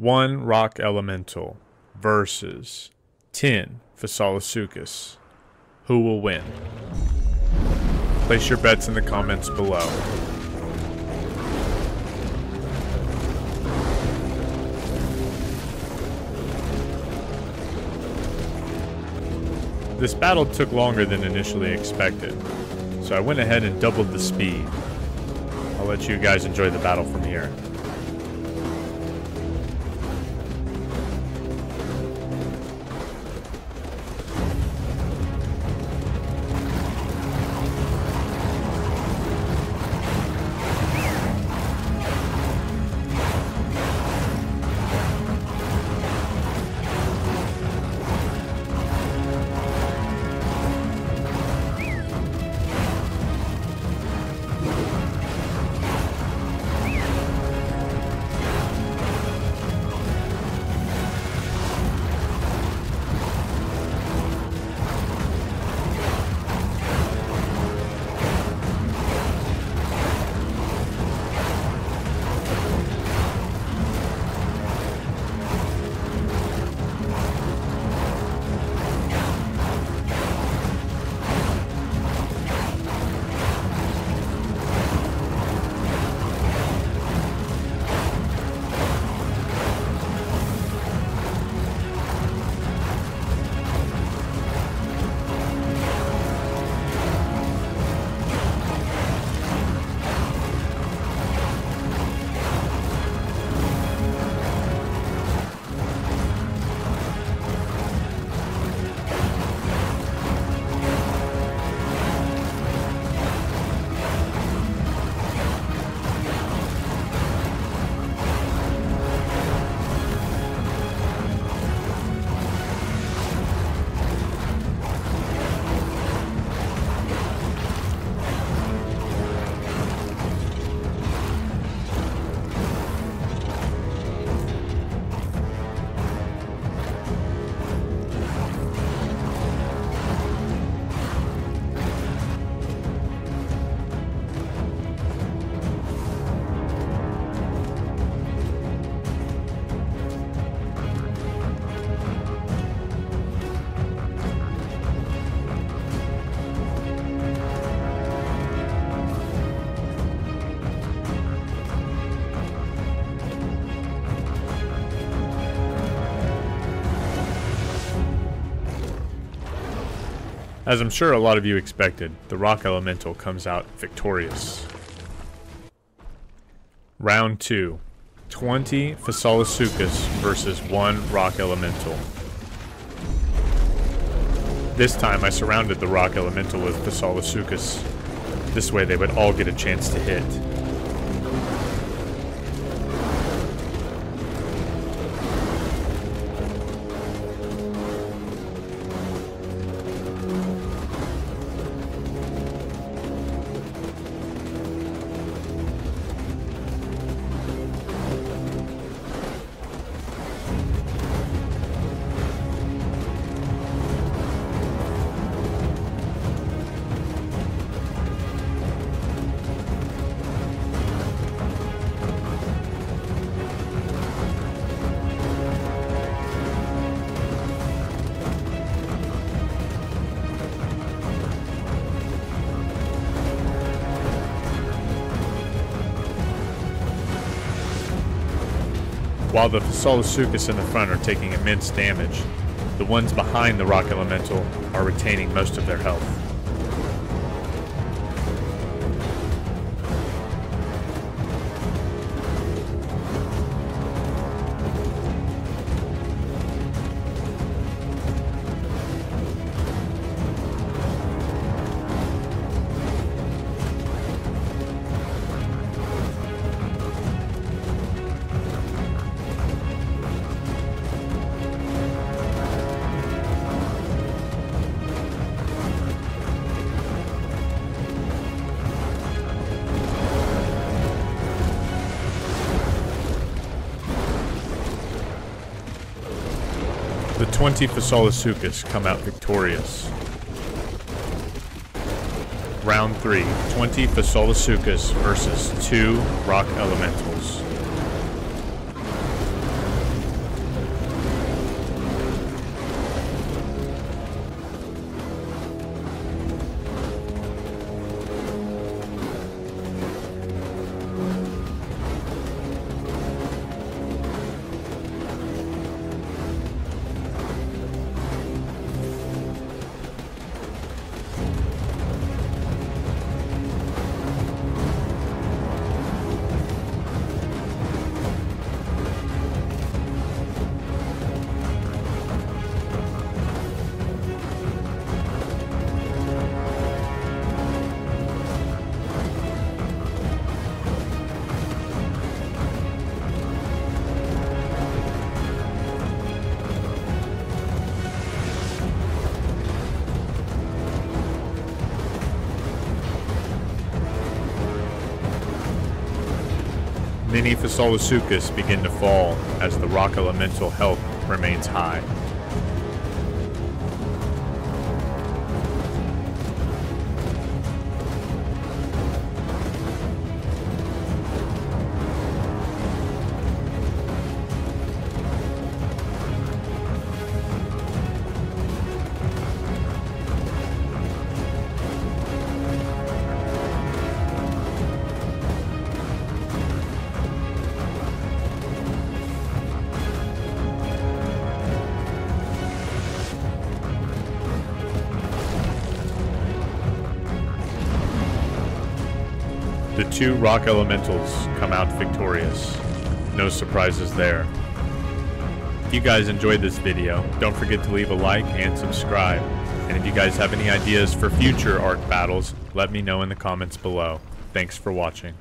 1 Rock Elemental versus 10 Fasolasuchus. Who will win? Place your bets in the comments below. This battle took longer than initially expected, so I went ahead and doubled the speed. I'll let you guys enjoy the battle from here. As I'm sure a lot of you expected, the Rock Elemental comes out victorious. Round 2. 20 Fasolasuchus versus 1 Rock Elemental. This time I surrounded the Rock Elemental with Fasolasuchus. This way they would all get a chance to hit. While the Fasolasuchus in the front are taking immense damage, the ones behind the Rock Elemental are retaining most of their health. The 20 Fasolasuchus come out victorious. Round 3, 20 Fasolasuchus versus 2 Rock Elementals. Any Fasolasuchus begin to fall as the rock elemental health remains high. The two rock elementals come out victorious. No surprises there. If you guys enjoyed this video, don't forget to leave a like and subscribe. And if you guys have any ideas for future Ark battles, let me know in the comments below. Thanks for watching.